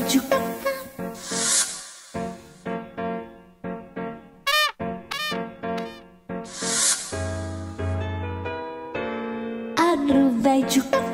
sejuk Andrew baju. Anu